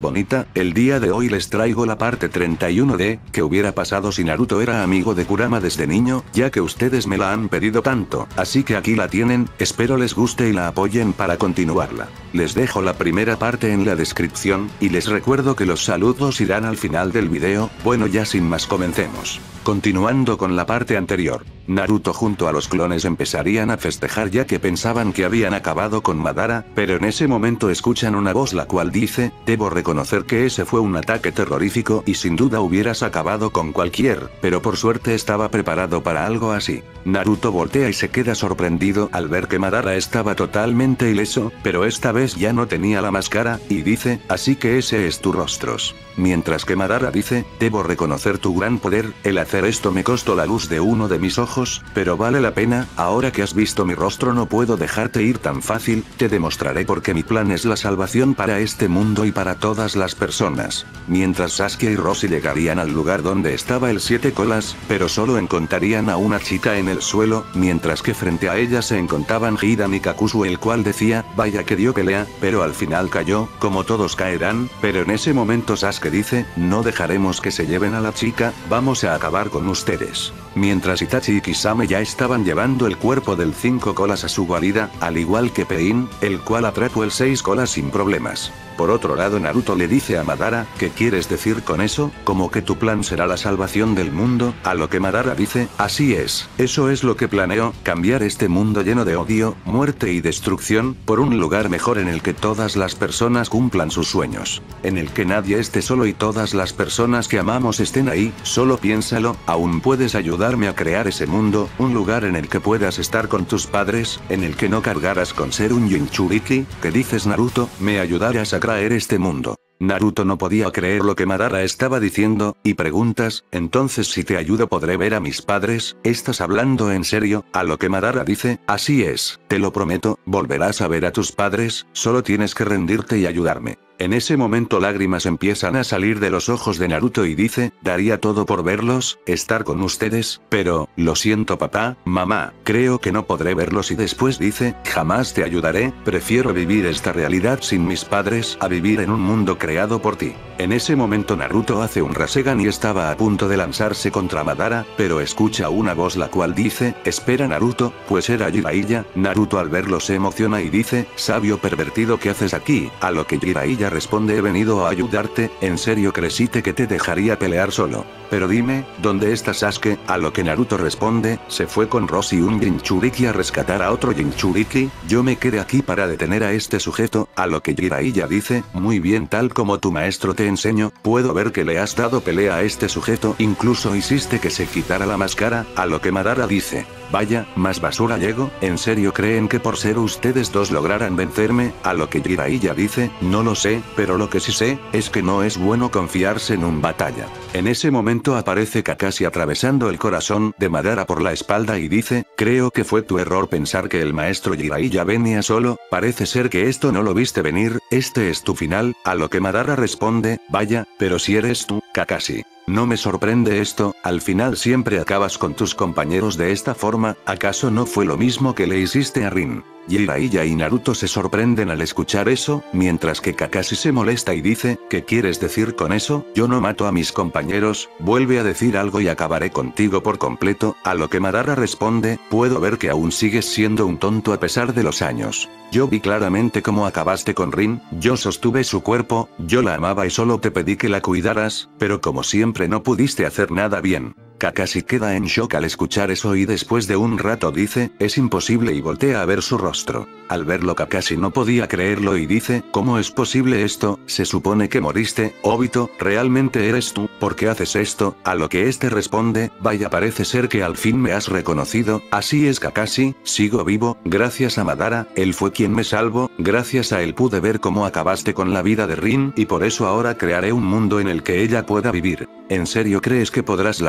Bonita, el día de hoy les traigo la parte 31 de, ¿qué hubiera pasado si Naruto era amigo de Kurama desde niño? Ya que ustedes me la han pedido tanto, así que aquí la tienen, espero les guste y la apoyen para continuarla. Les dejo la primera parte en la descripción, y les recuerdo que los saludos irán al final del video, bueno ya sin más comencemos. Continuando con la parte anterior, Naruto junto a los clones empezarían a festejar ya que pensaban que habían acabado con Madara, pero en ese momento escuchan una voz la cual dice, debo reconocer que ese fue un ataque terrorífico y sin duda hubieras acabado con cualquier, pero por suerte estaba preparado para algo así. Naruto voltea y se queda sorprendido al ver que Madara estaba totalmente ileso, pero esta vez ya no tenía la máscara, y dice, así que ese es tu rostros. Mientras que Madara dice, debo reconocer tu gran poder, el hacer esto me costó la luz de uno de mis ojos, pero vale la pena, ahora que has visto mi rostro no puedo dejarte ir tan fácil, te demostraré porque mi plan es la salvación para este mundo y para todas las personas. Mientras Sasuke y Rossi llegarían al lugar donde estaba el siete colas, pero solo encontrarían a una chica en el suelo, mientras que frente a ella se encontraban Hidan y Kakuzu el cual decía, vaya que dio pelea, pero al final cayó, como todos caerán, pero en ese momento Sasuke dice, no dejaremos que se lleven a la chica, vamos a acabar con ustedes. Mientras Itachi y Kisame ya estaban llevando el cuerpo del 5 colas a su guarida, al igual que Pain, el cual atrapó el 6 colas sin problemas. Por otro lado Naruto le dice a Madara, ¿qué quieres decir con eso? Como que tu plan será la salvación del mundo, a lo que Madara dice, así es, eso es lo que planeo, cambiar este mundo lleno de odio, muerte y destrucción, por un lugar mejor en el que todas las personas cumplan sus sueños. En el que nadie esté solo y todas las personas que amamos estén ahí, solo piénsalo, aún puedes ayudarme a crear ese mundo, un lugar en el que puedas estar con tus padres, en el que no cargaras con ser un Jinchuriki, que dices Naruto, me ayudarás a traer este mundo. Naruto no podía creer lo que Madara estaba diciendo, y preguntas, entonces si te ayudo podré ver a mis padres, ¿estás hablando en serio? A lo que Madara dice, así es, te lo prometo, volverás a ver a tus padres, solo tienes que rendirte y ayudarme. En ese momento lágrimas empiezan a salir de los ojos de Naruto y dice, daría todo por verlos, estar con ustedes, pero, lo siento papá, mamá, creo que no podré verlos y después dice, jamás te ayudaré, prefiero vivir esta realidad sin mis padres a vivir en un mundo creado por ti. En ese momento Naruto hace un Rasegan y estaba a punto de lanzarse contra Madara, pero escucha una voz la cual dice, espera Naruto, pues era Jiraiya, Naruto al verlo se emociona y dice, sabio pervertido que haces aquí, a lo que Jiraiya responde he venido a ayudarte, ¿en serio creciste que te dejaría pelear solo? Pero dime, ¿dónde está Sasuke? A lo que Naruto responde, se fue con Roshi un Jinchuriki a rescatar a otro Jinchuriki, yo me quedé aquí para detener a este sujeto, a lo que Jiraiya dice, muy bien tal como tu maestro te enseño, puedo ver que le has dado pelea a este sujeto, incluso hiciste que se quitara la máscara, a lo que Madara dice, Vaya, más basura llego, ¿en serio creen que por ser ustedes dos lograran vencerme? A lo que Jiraiya dice, no lo sé, pero lo que sí sé, es que no es bueno confiarse en un batalla. En ese momento aparece Kakashi atravesando el corazón de Madara por la espalda y dice, creo que fue tu error pensar que el maestro Jiraiya venía solo, parece ser que esto no lo viste venir, este es tu final, a lo que Madara responde, vaya, pero si eres tú, Kakashi. No me sorprende esto, al final siempre acabas con tus compañeros de esta forma, ¿acaso no fue lo mismo que le hiciste a Rin? Jiraiya y Naruto se sorprenden al escuchar eso, mientras que Kakashi se molesta y dice, ¿qué quieres decir con eso? Yo no mato a mis compañeros, vuelve a decir algo y acabaré contigo por completo, a lo que Madara responde, puedo ver que aún sigues siendo un tonto a pesar de los años. Yo vi claramente cómo acabaste con Rin, yo sostuve su cuerpo, yo la amaba y solo te pedí que la cuidaras, pero como siempre no pudiste hacer nada bien. Kakashi queda en shock al escuchar eso y después de un rato dice, es imposible y voltea a ver su rostro. Al verlo Kakashi no podía creerlo y dice, ¿cómo es posible esto? Se supone que moriste, Obito, ¿realmente eres tú? ¿Por qué haces esto? A lo que este responde, vaya parece ser que al fin me has reconocido, así es Kakashi, sigo vivo, gracias a Madara, él fue quien me salvó, gracias a él pude ver cómo acabaste con la vida de Rin y por eso ahora crearé un mundo en el que ella pueda vivir. ¿En serio crees que podrás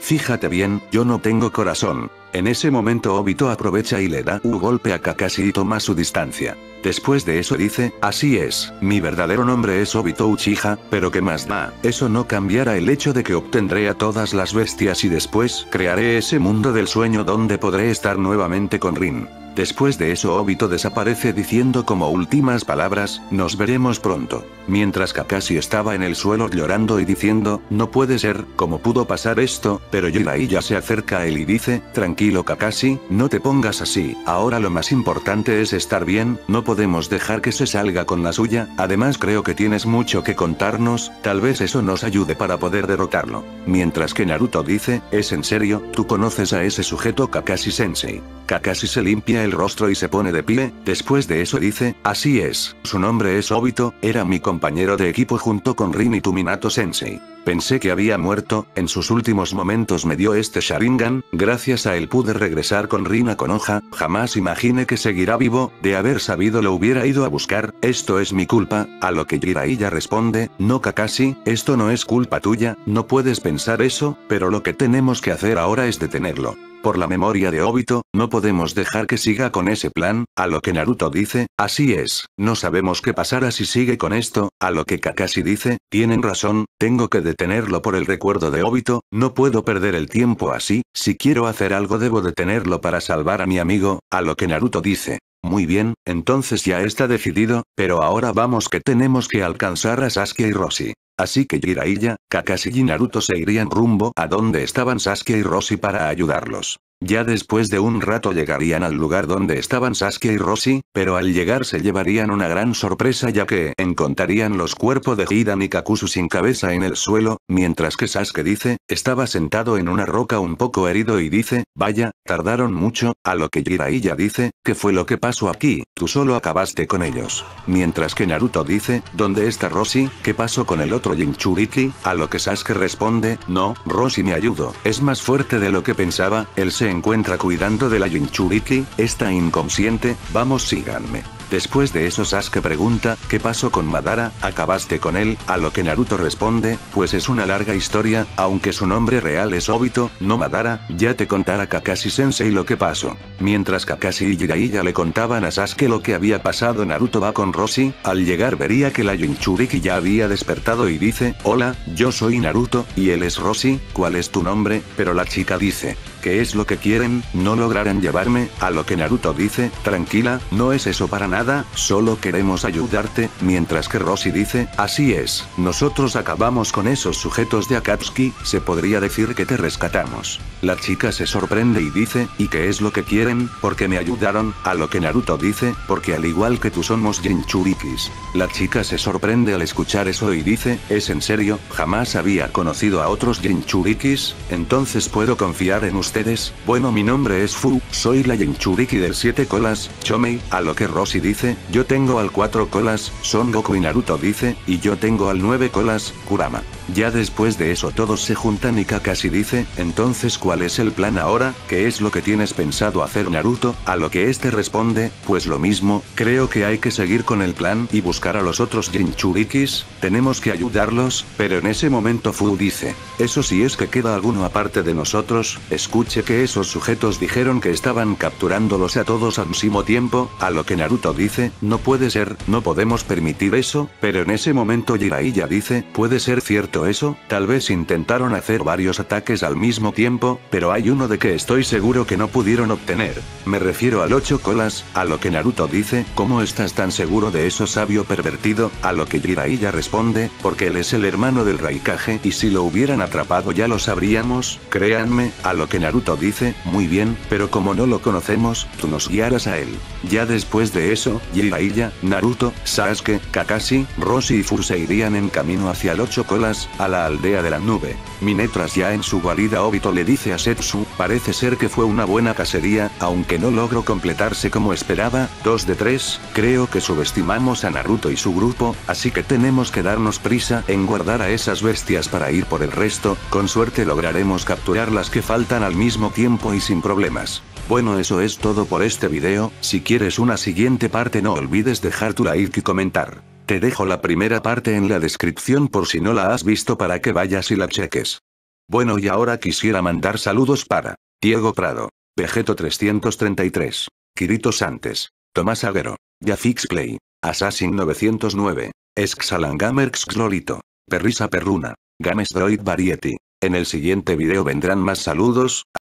Fíjate bien, yo no tengo corazón. En ese momento Obito aprovecha y le da un golpe a Kakashi y toma su distancia. Después de eso dice, así es, mi verdadero nombre es Obito Uchiha, pero ¿qué más da? Eso no cambiará el hecho de que obtendré a todas las bestias y después crearé ese mundo del sueño donde podré estar nuevamente con Rin. Después de eso Obito desaparece diciendo como últimas palabras, nos veremos pronto. Mientras Kakashi estaba en el suelo llorando y diciendo, no puede ser, ¿cómo pudo pasar esto? Pero Jiraiya se acerca a él y dice, tranquilo Kakashi, no te pongas así, ahora lo más importante es estar bien, no podemos dejar que se salga con la suya, además creo que tienes mucho que contarnos, tal vez eso nos ayude para poder derrotarlo. Mientras que Naruto dice, ¿es en serio? ¿Tú conoces a ese sujeto Kakashi Sensei? Kakashi se limpia el rostro y se pone de pie, después de eso dice, así es, su nombre es Obito, era mi compañero de equipo junto con Rin y Tuminato Sensei. Pensé que había muerto, en sus últimos momentos me dio este Sharingan, gracias a él pude regresar con Rina Konoha, jamás imaginé que seguirá vivo, de haber sabido lo hubiera ido a buscar, esto es mi culpa, a lo que Jiraiya responde, no Kakashi, esto no es culpa tuya, no puedes pensar eso, pero lo que tenemos que hacer ahora es detenerlo. Por la memoria de Obito, no podemos dejar que siga con ese plan, a lo que Naruto dice, así es, no sabemos qué pasará si sigue con esto, a lo que Kakashi dice, tienen razón, tengo que detenerlo por el recuerdo de Obito, no puedo perder el tiempo así, si quiero hacer algo debo detenerlo para salvar a mi amigo, a lo que Naruto dice. Muy bien, entonces ya está decidido, pero ahora vamos que tenemos que alcanzar a Sasuke y Roshi. Así que Jiraiya, Kakashi y Naruto se irían rumbo a donde estaban Sasuke y Roshi para ayudarlos. Ya después de un rato llegarían al lugar donde estaban Sasuke y Roshi, pero al llegar se llevarían una gran sorpresa ya que encontrarían los cuerpos de Hidan y Kakuzu sin cabeza en el suelo, mientras que Sasuke dice, estaba sentado en una roca un poco herido y dice, vaya, tardaron mucho, a lo que Jiraiya dice, ¿qué fue lo que pasó aquí? Tú solo acabaste con ellos. Mientras que Naruto dice, ¿dónde está Roshi? ¿Qué pasó con el otro Jinchuriki? A lo que Sasuke responde, no, Roshi me ayudó, es más fuerte de lo que pensaba, él se encuentra cuidando de la Jinchuriki, está inconsciente, vamos síganme. Después de eso Sasuke pregunta, ¿qué pasó con Madara? ¿Acabaste con él? A lo que Naruto responde, pues es una larga historia, aunque su nombre real es Obito, no Madara, ya te contará Kakashi Sensei lo que pasó. Mientras Kakashi y Jiraiya le contaban a Sasuke lo que había pasado Naruto va con Roshi, al llegar vería que la Jinchuriki ya había despertado y dice, hola, yo soy Naruto, y él es Roshi, ¿cuál es tu nombre? Pero la chica dice, ¿qué es lo que quieren? No lograrán llevarme, a lo que Naruto dice, tranquila, no es eso para nada, solo queremos ayudarte, mientras que Roshi dice, así es, nosotros acabamos con esos sujetos de Akatsuki, se podría decir que te rescatamos. La chica se sorprende y dice, ¿y qué es lo que quieren? Porque me ayudaron, a lo que Naruto dice, porque al igual que tú somos Jinchurikis. La chica se sorprende al escuchar eso y dice, ¿es en serio? Jamás había conocido a otros Jinchurikis, entonces puedo confiar en ustedes, bueno mi nombre es Fu, soy la Jinchuriki del 7 colas, Chomei, a lo que Roshi dice, yo tengo al 4 colas, Son Goku y Naruto dice, y yo tengo al 9 colas, Kurama. Ya después de eso todos se juntan y Kakashi dice, entonces ¿cuál es el plan ahora? ¿Qué es lo que tienes pensado hacer Naruto? A lo que este responde, pues lo mismo, creo que hay que seguir con el plan y buscar a los otros Jinchurikis, tenemos que ayudarlos, pero en ese momento Fu dice, eso si es que queda alguno aparte de nosotros, escuche que esos sujetos dijeron que estaban capturándolos a todos al mismo tiempo, a lo que Naruto dice, no puede ser, no podemos permitir eso, pero en ese momento Jiraiya dice, puede ser cierto eso, tal vez intentaron hacer varios ataques al mismo tiempo, pero hay uno de que estoy seguro que no pudieron obtener. Me refiero al ocho colas, a lo que Naruto dice, ¿cómo estás tan seguro de eso sabio pervertido? A lo que Jiraiya responde, porque él es el hermano del Raikage y si lo hubieran atrapado ya lo sabríamos, créanme, a lo que Naruto dice, muy bien, pero como no lo conocemos, tú nos guiarás a él. Ya después de eso, Jiraiya, Naruto, Sasuke, Kakashi, Roshi y Fu se irían en camino hacia el ocho colas, a la aldea de la nube. Minetras ya en su guarida Obito le dice a Setsu, parece ser que fue una buena cacería, aunque no logró completarse como esperaba, 2 de 3, creo que subestimamos a Naruto y su grupo, así que tenemos que darnos prisa en guardar a esas bestias para ir por el resto, con suerte lograremos capturar las que faltan al mismo tiempo y sin problemas. Bueno eso es todo por este video, si quieres una siguiente parte no olvides dejar tu like y comentar. Te dejo la primera parte en la descripción por si no la has visto para que vayas y la cheques. Bueno y ahora quisiera mandar saludos para Diego Prado, Vegeto 333, Kirito Santes, Tomás Aguero, Yafix Play, Assassin 909, Exalangamerx Lolito, Perrisa Perruna, Games Droid Variety. En el siguiente video vendrán más saludos,